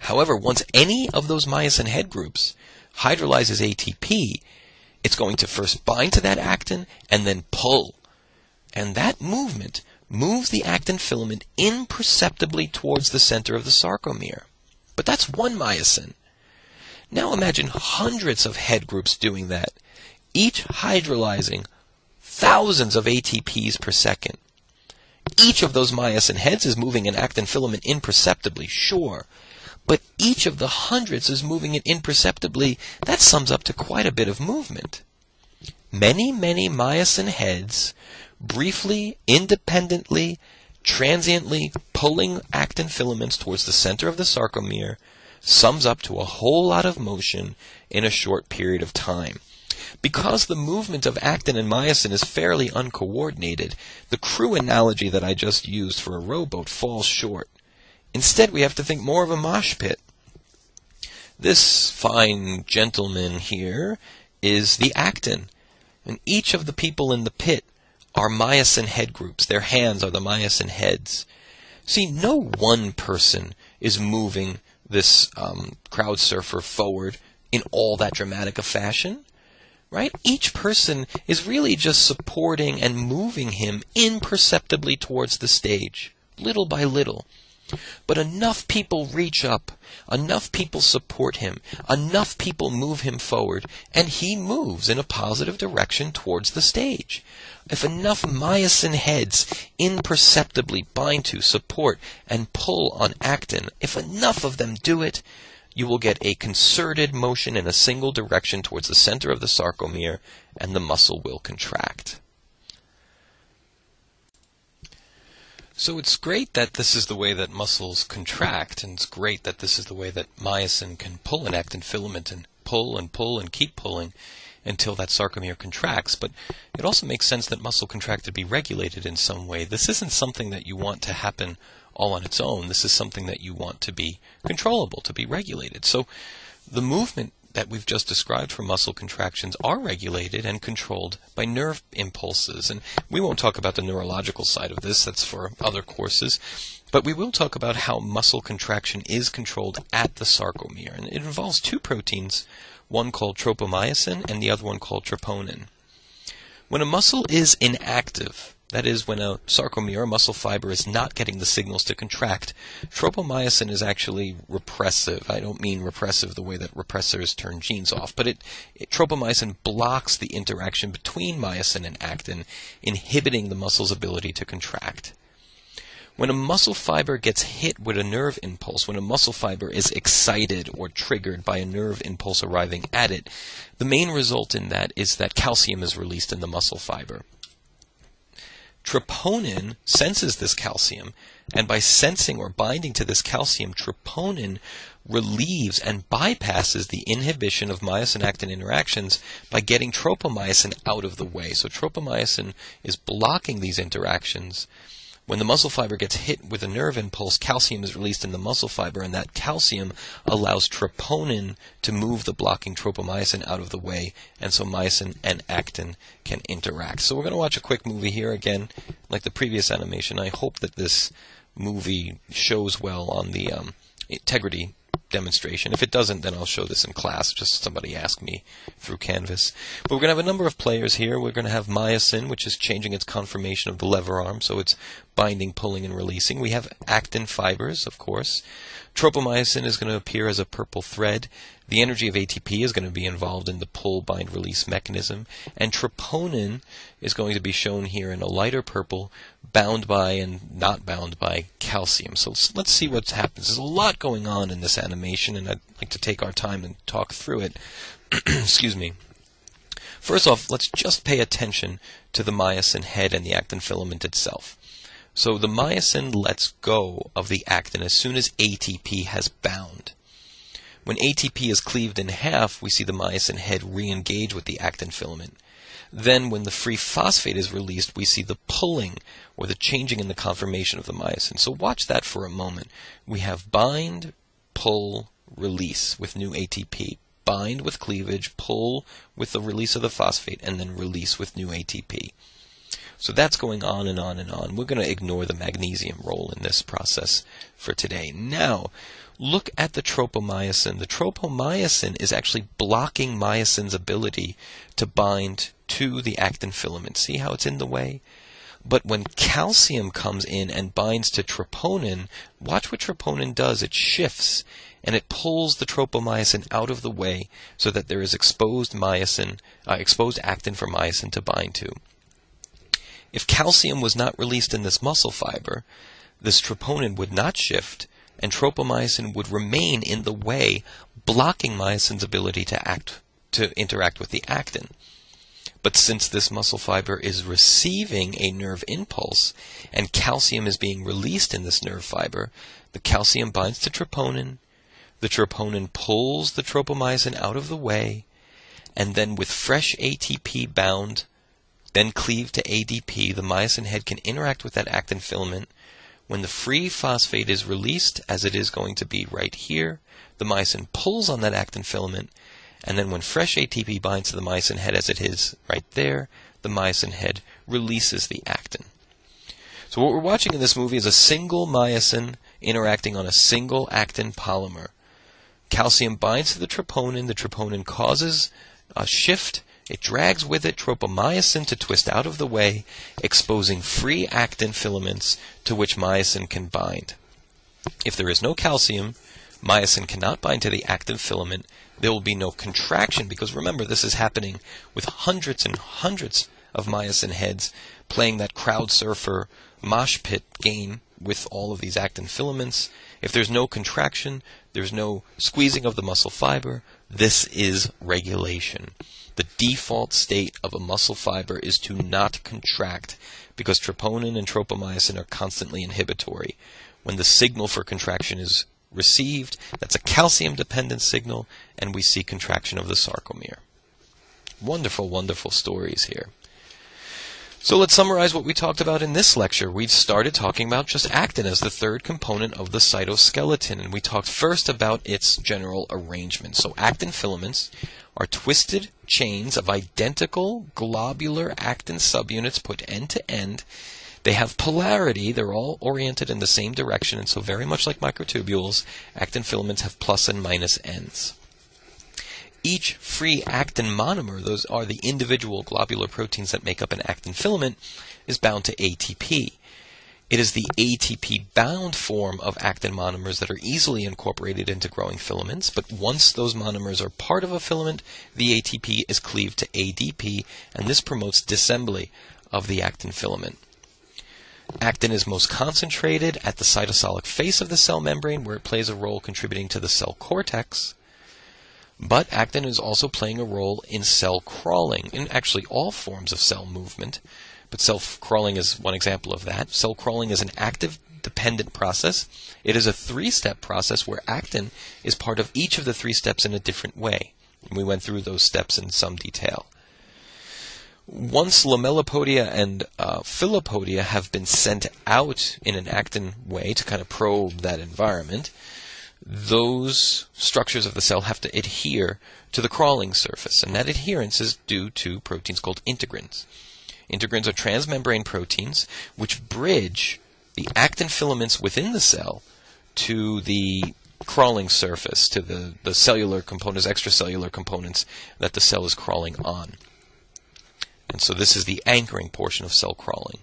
However, once any of those myosin head groups hydrolyzes ATP, it's going to first bind to that actin and then pull. And that movement moves the actin filament imperceptibly towards the center of the sarcomere. But that's one myosin. Now imagine hundreds of head groups doing that, each hydrolyzing thousands of ATPs per second. Each of those myosin heads is moving an actin filament imperceptibly, sure, but each of the hundreds is moving it imperceptibly. That sums up to quite a bit of movement. Many, many myosin heads briefly, independently, transiently pulling actin filaments towards the center of the sarcomere sums up to a whole lot of motion in a short period of time. Because the movement of actin and myosin is fairly uncoordinated, the crew analogy that I just used for a rowboat falls short. Instead, we have to think more of a mosh pit. This fine gentleman here is the actin, and each of the people in the pit are myosin head groups. Their hands are the myosin heads. See, no one person is moving this um, crowd surfer forward in all that dramatic a fashion right? Each person is really just supporting and moving him imperceptibly towards the stage, little by little. But enough people reach up, enough people support him, enough people move him forward, and he moves in a positive direction towards the stage. If enough myosin heads imperceptibly bind to, support, and pull on actin, if enough of them do it, you will get a concerted motion in a single direction towards the center of the sarcomere, and the muscle will contract. So it's great that this is the way that muscles contract, and it's great that this is the way that myosin can pull an actin filament and pull and pull and keep pulling until that sarcomere contracts. But it also makes sense that muscle contraction be regulated in some way. This isn't something that you want to happen all on its own. This is something that you want to be controllable, to be regulated. So the movement that we've just described for muscle contractions are regulated and controlled by nerve impulses. And we won't talk about the neurological side of this, that's for other courses. But we will talk about how muscle contraction is controlled at the sarcomere. And it involves two proteins, one called tropomyosin and the other one called troponin. When a muscle is inactive, that is, when a sarcomere, muscle fiber, is not getting the signals to contract, tropomyosin is actually repressive. I don't mean repressive the way that repressors turn genes off, but it, it tropomyosin blocks the interaction between myosin and actin, inhibiting the muscle's ability to contract. When a muscle fiber gets hit with a nerve impulse, when a muscle fiber is excited or triggered by a nerve impulse arriving at it, the main result in that is that calcium is released in the muscle fiber. Troponin senses this calcium, and by sensing or binding to this calcium, troponin relieves and bypasses the inhibition of myosin actin interactions by getting tropomyosin out of the way. So tropomyosin is blocking these interactions when the muscle fiber gets hit with a nerve impulse, calcium is released in the muscle fiber, and that calcium allows troponin to move the blocking tropomyosin out of the way, and so myosin and actin can interact. So we're going to watch a quick movie here again, like the previous animation. I hope that this movie shows well on the um, Tegrity demonstration. If it doesn't, then I'll show this in class. Just somebody asked me through Canvas. But we're going to have a number of players here. We're going to have myosin, which is changing its conformation of the lever arm, so it's binding, pulling, and releasing. We have actin fibers, of course. Tropomyosin is going to appear as a purple thread. The energy of ATP is going to be involved in the pull, bind, release mechanism. And troponin is going to be shown here in a lighter purple, bound by and not bound by calcium. So let's see what happens. There's a lot going on in this animation, and I'd like to take our time and talk through it. (clears throat) Excuse me. First off, let's just pay attention to the myosin head and the actin filament itself. So the myosin lets go of the actin as soon as ATP has bound. When ATP is cleaved in half, we see the myosin head re-engage with the actin filament. Then, when the free phosphate is released, we see the pulling or the changing in the conformation of the myosin. So watch that for a moment. We have bind, pull, release with new ATP. Bind with cleavage, pull with the release of the phosphate, and then release with new ATP. So that's going on and on and on. We're going to ignore the magnesium role in this process for today. Now, look at the tropomyosin. The tropomyosin is actually blocking myosin's ability to bind to the actin filament. See how it's in the way? But when calcium comes in and binds to troponin, watch what troponin does. It shifts and it pulls the tropomyosin out of the way so that there is exposed myosin, uh, exposed actin for myosin to bind to. If calcium was not released in this muscle fiber, this troponin would not shift, and tropomyosin would remain in the way, blocking myosin's ability to act to interact with the actin. But since this muscle fiber is receiving a nerve impulse and calcium is being released in this nerve fiber, the calcium binds to troponin, the troponin pulls the tropomyosin out of the way, and then with fresh ATP bound then cleave to ADP, the myosin head can interact with that actin filament. When the free phosphate is released, as it is going to be right here, the myosin pulls on that actin filament, and then when fresh ATP binds to the myosin head, as it is right there, the myosin head releases the actin. So what we're watching in this movie is a single myosin interacting on a single actin polymer. Calcium binds to the troponin. The troponin causes a shift. It drags with it tropomyosin to twist out of the way, exposing free actin filaments to which myosin can bind. If there is no calcium, myosin cannot bind to the actin filament. There will be no contraction because remember, this is happening with hundreds and hundreds of myosin heads playing that crowd surfer mosh pit game with all of these actin filaments. If there's no contraction, there's no squeezing of the muscle fiber. This is regulation. The default state of a muscle fiber is to not contract because troponin and tropomyosin are constantly inhibitory. When the signal for contraction is received, that's a calcium dependent signal, and we see contraction of the sarcomere. Wonderful, wonderful stories here. So let's summarize what we talked about in this lecture. We started talking about just actin as the third component of the cytoskeleton, and we talked first about its general arrangement. So actin filaments are twisted chains of identical globular actin subunits put end to end. They have polarity, they're all oriented in the same direction, and so very much like microtubules, actin filaments have plus and minus ends. Each free actin monomer, those are the individual globular proteins that make up an actin filament, is bound to ATP. It is the ATP bound form of actin monomers that are easily incorporated into growing filaments, but once those monomers are part of a filament, the ATP is cleaved to ADP, and this promotes disassembly of the actin filament. Actin is most concentrated at the cytosolic face of the cell membrane, where it plays a role contributing to the cell cortex. But actin is also playing a role in cell crawling, in actually all forms of cell movement. But cell crawling is one example of that. Cell crawling is an actin dependent process. It is a three step process where actin is part of each of the three steps in a different way. And we went through those steps in some detail. Once lamellipodia and uh, have been sent out in an actin way to kind of probe that environment, those structures of the cell have to adhere to the crawling surface, and that adherence is due to proteins called integrins. Integrins are transmembrane proteins which bridge the actin filaments within the cell to the crawling surface, to the, the cellular components, extracellular components that the cell is crawling on. And so this is the anchoring portion of cell crawling.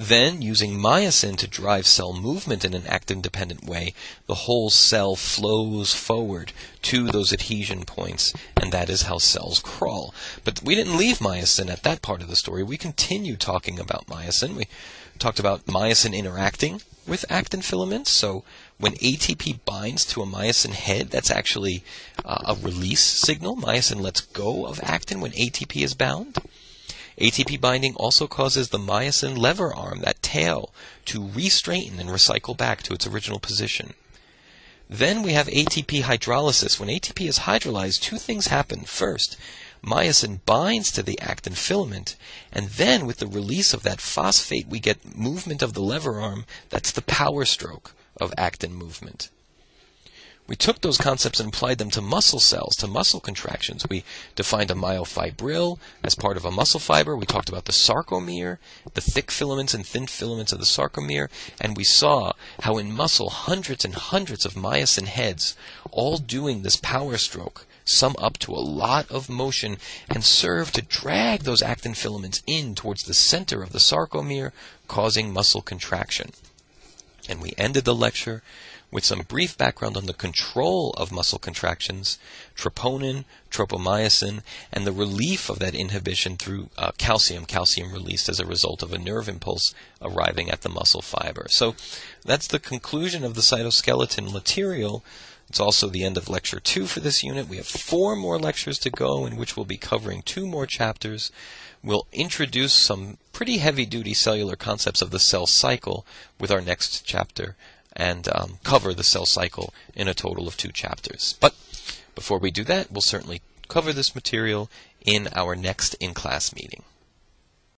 Then, using myosin to drive cell movement in an actin dependent way, the whole cell flows forward to those adhesion points, and that is how cells crawl. But we didn't leave myosin at that part of the story. We continue talking about myosin. We talked about myosin interacting with actin filaments. So when ATP binds to a myosin head, that's actually uh, a release signal. Myosin lets go of actin when ATP is bound. ATP binding also causes the myosin lever arm, that tail, to re-straighten and recycle back to its original position. Then we have ATP hydrolysis. When ATP is hydrolyzed, two things happen. First, myosin binds to the actin filament, and then with the release of that phosphate, we get movement of the lever arm. That's the power stroke of actin movement. We took those concepts and applied them to muscle cells, to muscle contractions. We defined a myofibril as part of a muscle fiber. We talked about the sarcomere, the thick filaments and thin filaments of the sarcomere, and we saw how in muscle hundreds and hundreds of myosin heads all doing this power stroke sum up to a lot of motion and serve to drag those actin filaments in towards the center of the sarcomere, causing muscle contraction. And we ended the lecture with some brief background on the control of muscle contractions, troponin, tropomyosin, and the relief of that inhibition through uh, calcium, calcium released as a result of a nerve impulse arriving at the muscle fiber. So that's the conclusion of the cytoskeleton material. It's also the end of lecture two for this unit. We have four more lectures to go in which we'll be covering two more chapters. We'll introduce some pretty heavy duty cellular concepts of the cell cycle with our next chapter and um, cover the cell cycle in a total of two chapters. But before we do that, we'll certainly cover this material in our next in class meeting.